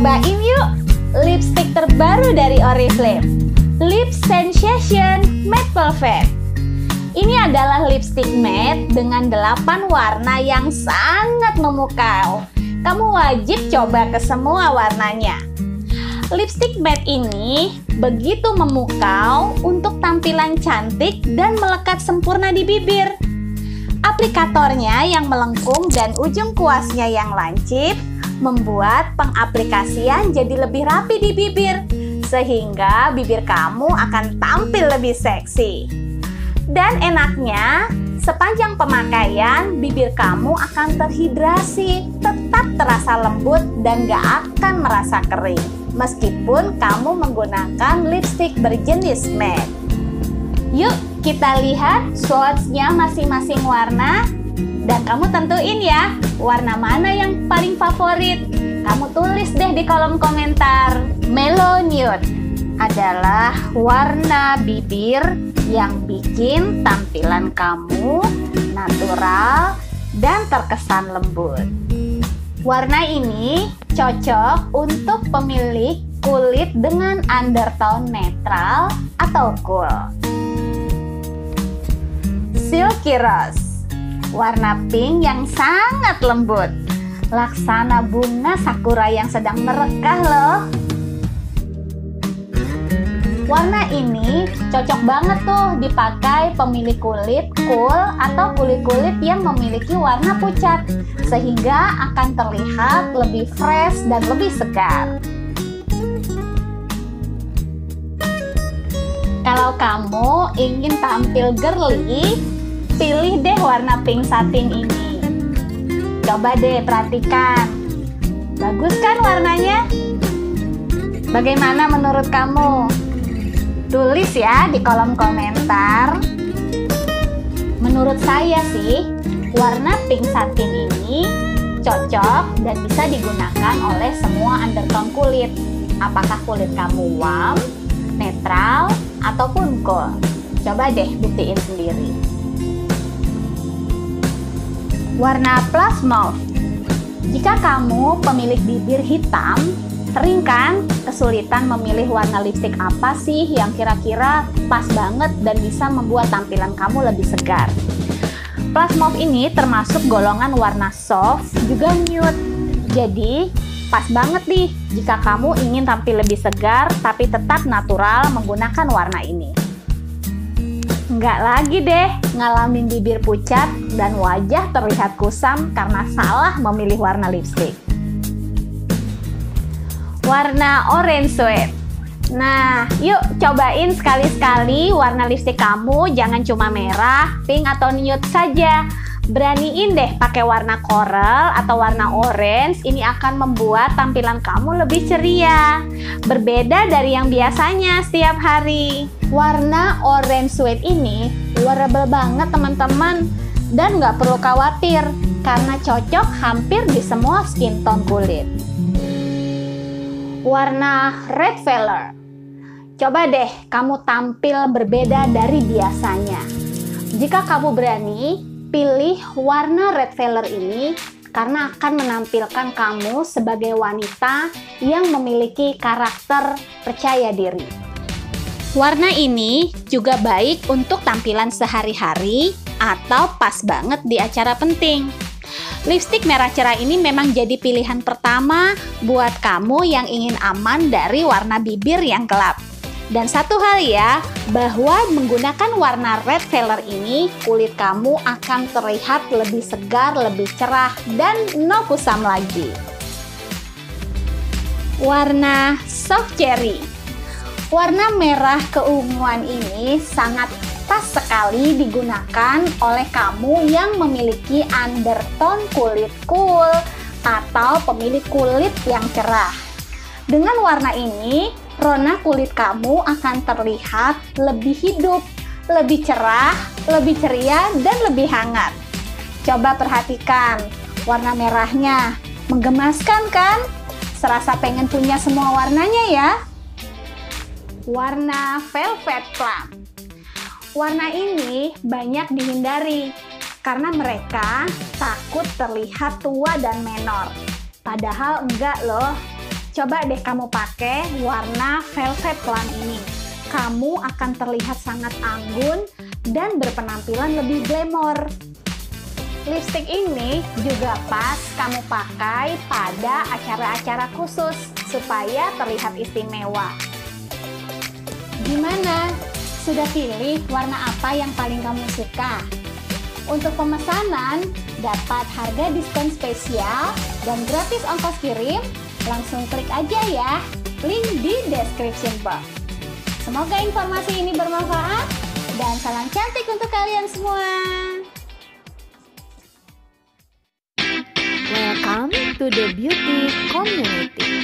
Cobain yuk lipstick terbaru dari Oriflame. Lip Sensation Matte Velvet. Ini adalah lipstick matte dengan 8 warna yang sangat memukau. Kamu wajib coba ke semua warnanya. Lipstick matte ini begitu memukau untuk tampilan cantik dan melekat sempurna di bibir. Aplikatornya yang melengkung dan ujung kuasnya yang lancip membuat pengaplikasian jadi lebih rapi di bibir, sehingga bibir kamu akan tampil lebih seksi. Dan enaknya, sepanjang pemakaian, bibir kamu akan terhidrasi, tetap terasa lembut dan gak akan merasa kering, meskipun kamu menggunakan lipstick berjenis matte. Yuk, kita lihat swatchnya masing-masing warna dan kamu tentuin ya, warna mana yang paling favorit. Kamu tulis deh di kolom komentar. Mellow Nude adalah warna bibir yang bikin tampilan kamu natural dan terkesan lembut. Warna ini cocok untuk pemilik kulit dengan undertone netral atau cool. Silky Rose warna pink yang sangat lembut. Laksana bunga sakura yang sedang merekah loh. Warna ini cocok banget tuh dipakai pemilik kulit cool atau kulit-kulit yang memiliki warna pucat sehingga akan terlihat lebih fresh dan lebih segar. Kalau kamu ingin tampil girly, pilih deh warna pink satin ini. Coba deh perhatikan. Bagus kan warnanya? Bagaimana menurut kamu? Tulis ya di kolom komentar. Menurut saya sih, warna pink satin ini cocok dan bisa digunakan oleh semua undertone kulit. Apakah kulit kamu warm, netral, ataupun cool? Coba deh buktiin sendiri. Warna plus mauve. Jika kamu pemilik bibir hitam, sering kan kesulitan memilih warna lipstick apa sih yang kira-kira pas banget dan bisa membuat tampilan kamu lebih segar. Plus mauve ini termasuk golongan warna soft juga nude. Jadi pas banget nih jika kamu ingin tampil lebih segar tapi tetap natural menggunakan warna ini. Nggak lagi deh ngalamin bibir pucat dan wajah terlihat kusam karena salah memilih warna lipstick. Warna orange sweat. Nah, yuk cobain sekali-sekali warna lipstick kamu jangan cuma merah, pink atau nude saja. Beraniin deh pakai warna coral atau warna orange, ini akan membuat tampilan kamu lebih ceria. Berbeda dari yang biasanya setiap hari. Warna orange sweat ini wearable banget teman-teman dan nggak perlu khawatir karena cocok hampir di semua skin tone kulit. Warna red feather. Coba deh kamu tampil berbeda dari biasanya. Jika kamu berani, pilih warna red feather ini karena akan menampilkan kamu sebagai wanita yang memiliki karakter percaya diri. Warna ini juga baik untuk tampilan sehari-hari atau pas banget di acara penting. Lipstick merah cerah ini memang jadi pilihan pertama buat kamu yang ingin aman dari warna bibir yang gelap. Dan satu hal ya, bahwa menggunakan warna red feather ini, kulit kamu akan terlihat lebih segar, lebih cerah, dan no kusam lagi. Warna soft cherry Warna merah keunguan ini sangat pas sekali digunakan oleh kamu yang memiliki undertone kulit cool atau pemilik kulit yang cerah. Dengan warna ini, rona kulit kamu akan terlihat lebih hidup, lebih cerah, lebih ceria, dan lebih hangat. Coba perhatikan, warna merahnya menggemaskan kan? Serasa pengen punya semua warnanya ya warna velvet plum. Warna ini banyak dihindari karena mereka takut terlihat tua dan menor. Padahal enggak loh. Coba deh kamu pakai warna velvet pelan ini. Kamu akan terlihat sangat anggun dan berpenampilan lebih glamor. Lipstick ini juga pas kamu pakai pada acara-acara khusus supaya terlihat istimewa. Gimana? Sudah pilih warna apa yang paling kamu suka? Untuk pemesanan, dapat harga diskon spesial dan gratis ongkos kirim, langsung klik aja ya link di description box. Semoga informasi ini bermanfaat dan salam cantik untuk kalian semua. Welcome to the beauty community.